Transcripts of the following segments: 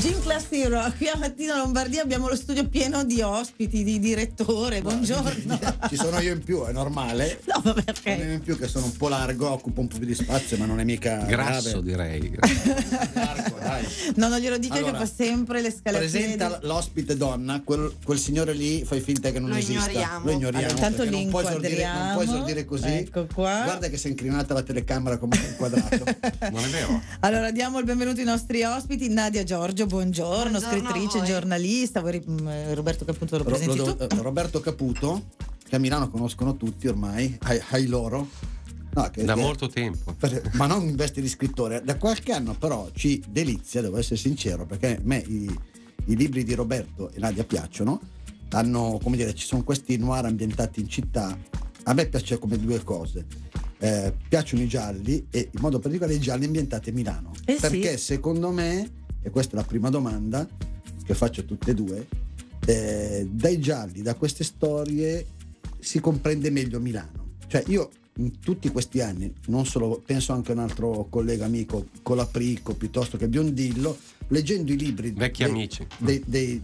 Jim Classiro, qui a Mattino Lombardia abbiamo lo studio pieno di ospiti, di direttore, buongiorno. Ci sono io in più, è normale. No, ma Sono perché? io in più che sono un po' largo, occupo un po' più di spazio, ma non è mica Grasso grave. direi. Largo, dai. No, non glielo dica Allora, che fa sempre le scale a Presenta l'ospite donna, quel, quel signore lì fai finta che non Lo esista. ignoriamo. Lo ignoriamo. Allora, intanto li non puoi, esordire, non puoi esordire così. Ecco qua. Guarda che si è inclinata la telecamera come un quadrato. Non è vero? Allora diamo il benvenuto ai nostri ospiti, Nadia Giorgio, buongiorno, Buongiorno scrittrice, giornalista, mm, Roberto Caputo lo Ro- presenti lo- eh, Roberto Caputo, che a Milano conoscono tutti ormai, ai, ai loro. No, che- Da che- molto tempo. per- ma non in veste di scrittore. Da qualche anno però ci delizia, devo essere sincero, perché a me i, i libri di Roberto e Nadia piacciono. Hanno, come dire, ci sono questi noir ambientati in città. A me piace come due cose. Eh, piacciono i gialli e in modo particolare i gialli ambientati a Milano. Eh sì. perché secondo me, e questa è la prima domanda che faccio a tutte e due, eh, dai gialli, da queste storie si comprende meglio Milano. Cioè io in tutti questi anni, non solo, penso anche a un altro collega amico, Colaprico piuttosto che Biondillo, leggendo i libri Vecchi dei- amici. dei- dei-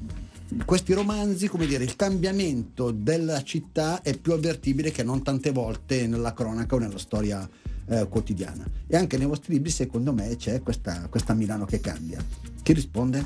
questi romanzi, come dire, il cambiamento della città è più avvertibile che non tante volte nella cronaca o nella storia eh, quotidiana. E anche nei vostri libri, secondo me, c'è questa, questa Milano che cambia. Chi risponde?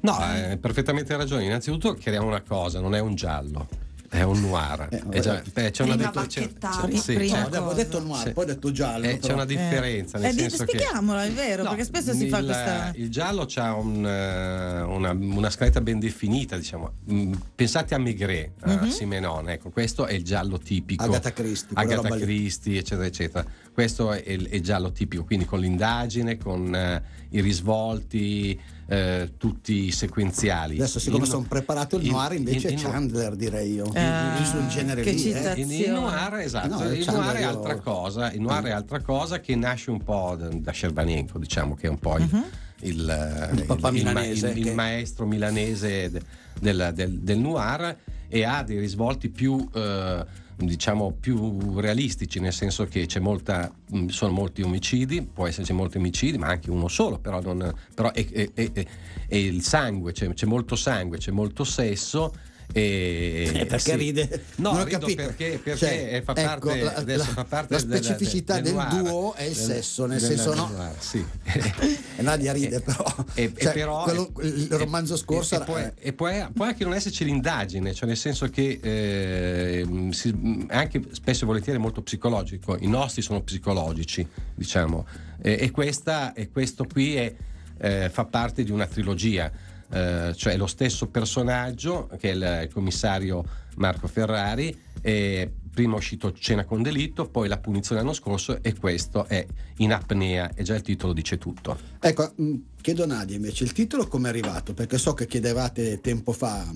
No, hai perfettamente ragione. Innanzitutto chiariamo una cosa, non è un giallo, è un noir. Eh, È già- beh, c'è una Prima detto- c'è- c'è- sì, No, avevo detto noir, Sì. poi ho detto giallo. eh, c'è una differenza, nel Eh, di- senso che spieghiamolo, è vero, No, perché spesso si fa il, questa... Il giallo ha un, eh, una, una scaletta ben definita, diciamo. Mm, Pensate a Maigret, a Mhm. Simenon, ecco, questo è il giallo tipico. Agatha Christie, Agatha. Christie, eccetera, eccetera. Questo è il, è il giallo tipico, quindi con l'indagine, con eh, i risvolti, eh, tutti sequenziali. Adesso, siccome Il- sono preparato, il il- noir invece il- è il- Chandler, direi io. Il- sul genere che lì. eh. il, il noir, esatto, No, il noir è io- altra cosa, il noir è altra cosa che nasce un po' da, Scerbanenko, diciamo che è un po' il, Mhm. il, eh, Il papà ma- milanese il- il che- maestro milanese de- del, del- del noir e ha dei risvolti più eh, diciamo più realistici nel senso che c'è molta mh, sono molti omicidi può esserci molti omicidi ma anche uno solo però, non, però è- è- è- è il sangue c'è, c'è molto sangue c'è molto sesso e Eh, perché sì. ride? No, Non ho capito. perché, perché Cioè, eh, fa ecco, parte, la- adesso la- fa parte la specificità del noir, duo è il sesso, nel senso no? noir, sì. E Nadia ride E- però. e, e Cioè, però quello- il e- romanzo scorso e, era- poi, e poi- può anche non esserci l'indagine cioè nel senso che eh, si- è anche spesso e volentieri molto psicologico i nostri sono psicologici diciamo e, e questa, e questo qui è, eh, fa parte di una trilogia eh, cioè lo stesso personaggio che è il, commissario Marco Ferrari e prima è uscito Cena con delitto poi La punizione l'anno scorso e questo è In apnea e già il titolo dice tutto Ecco, mh, chiedo a Nadia invece il titolo come è arrivato? Perché so che chiedevate tempo fa,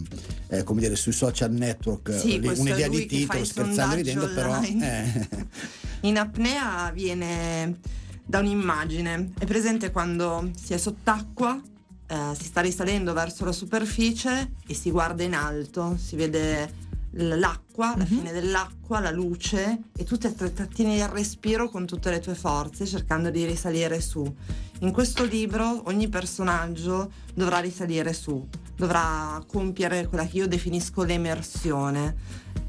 eh, come dire, sui social network Sì, eh, un'idea di titolo, scherzando e ridendo, però eh, In apnea viene da un'immagine. È presente quando si è sott'acqua, eh, si sta risalendo verso la superficie e si guarda in alto, si vede l'acqua, la Mhm. fine dell'acqua, la luce e tu te- trattieni il respiro con tutte le tue forze cercando di risalire su. In questo libro ogni personaggio dovrà risalire su, dovrà compiere quella che io definisco l'emersione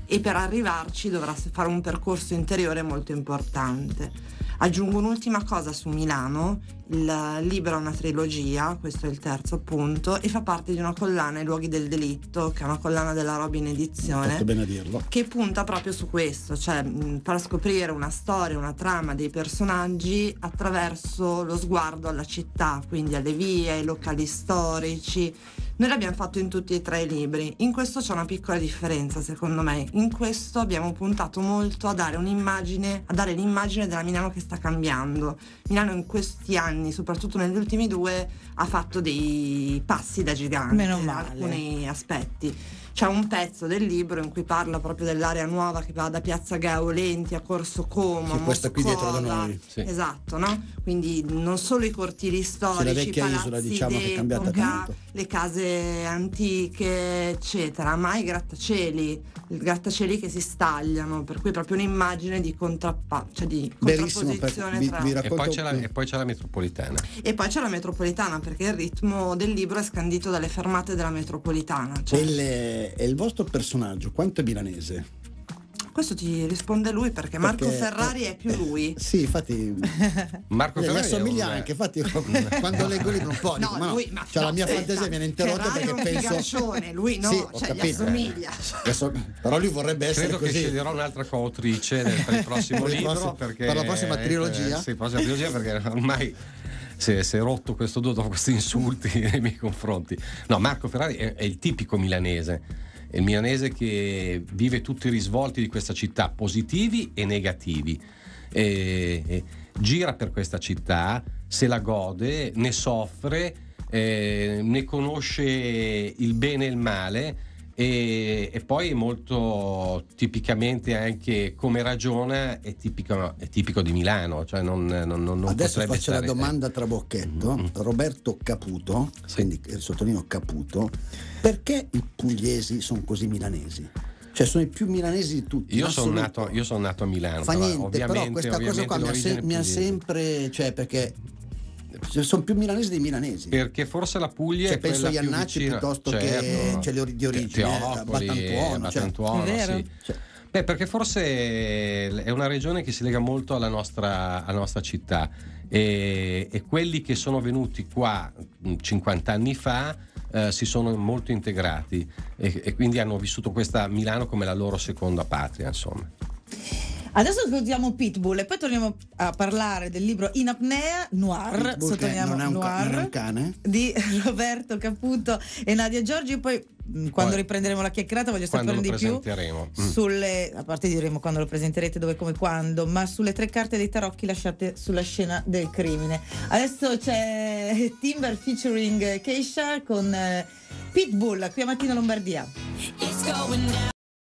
e per arrivarci dovrà fare un percorso interiore molto importante. Aggiungo un'ultima cosa su Milano, il libro è una trilogia, questo è il terzo appunto, e fa parte di una collana I luoghi del delitto, che è una collana della Robin Edizione che punta proprio su questo, cioè far scoprire una storia, una trama dei personaggi attraverso lo sguardo alla città, quindi alle vie, ai locali storici. Noi l'abbiamo fatto in tutti e tre i libri. In questo c'è una piccola differenza, secondo me. In questo abbiamo puntato molto a dare un'immagine, a dare l'immagine della Milano che sta cambiando. Milano in questi anni, soprattutto negli ultimi due, ha fatto dei passi da gigante Meno in male. alcuni aspetti. C'è un pezzo del libro in cui parla proprio dell'area nuova che va da Piazza Gaolenti a Corso Como. Sì, questa qui dietro da noi. Sì. Esatto, no? Quindi non solo i cortili storici, vecchia i isola, diciamo, che è cambiata tanto. le case case antiche, eccetera, ma i grattacieli, i grattacieli che si stagliano, per cui è proprio un'immagine di, contrappa- cioè di contrapposizione vi- tra... vi E racconto poi, c'è la, e poi c'è la metropolitana. E poi c'è la metropolitana, perché il ritmo del libro è scandito dalle fermate della metropolitana. cioè- il, e il vostro personaggio quanto è milanese? Questo ti risponde lui perché Marco Perché- Ferrari è più lui. Sì, infatti Marco gli Ferrari è assomiglia un- anche, infatti quando leggo il libro un po' dico, No, ma lui- ma cioè, no, la mia aspetta, fantasia viene interrotta Ferrari è perché un penso figaccione, lui no, Sì, ho cioè gli capito. assomiglia. Adesso- però lui vorrebbe essere Credo che così sceglierò un'altra coautrice per il prossimo libro prossimo- perché, per la prossima trilogia? eh, sì, prossima trilogia perché ormai si è, si è rotto questo duo dopo questi insulti nei miei confronti. No, Marco Ferrari è, è il tipico milanese. È il milanese che vive tutti i risvolti di questa città, positivi e negativi. E- e gira per questa città, se la gode, ne soffre, eh, ne conosce il bene e il male e, e poi molto tipicamente anche come ragiona è tipico, è tipico di Milano, cioè non, non, non Adesso faccio la stare- domanda tra bocchetto. Mm. Roberto Caputo, Sì. quindi eh, sottolineo Caputo, perché i pugliesi sono così milanesi? Cioè sono i più milanesi di tutti. Io sono, nato, io sono nato a Milano. Fa però niente, però ovviamente- questa cosa qua mi ha, se- mi ha sempre, cioè perché sono più milanesi dei milanesi. Perché forse la Puglia Cioè, è penso quella a più Iannacci vicina- piuttosto che- certo. cioè, le ori- di origine, Teofoli, Battantuono, cioè. Battantuono, È vero? sì. Cioè, Beh, perché forse è una regione che si lega molto alla nostra, alla nostra città e, e quelli che sono venuti qua mh, 50 anni fa eh, si sono molto integrati e, e quindi hanno vissuto questa Milano come la loro seconda patria, insomma. Adesso ascoltiamo Pitbull e poi torniamo a parlare del libro In apnea Noir, Pitbull, sottolineiamo non Noir, non cane? di Roberto Caputo e Nadia Giorgi. Poi mh, quando Poi- riprenderemo la chiacchierata voglio sapere di più. Mm. sulle, a parte diremo quando lo presenterete, dove, come, quando, ma sulle tre carte dei tarocchi lasciate sulla scena del crimine. Adesso c'è Timber featuring Keisha con eh, Pitbull qui a Mattina Lombardia. It's going down.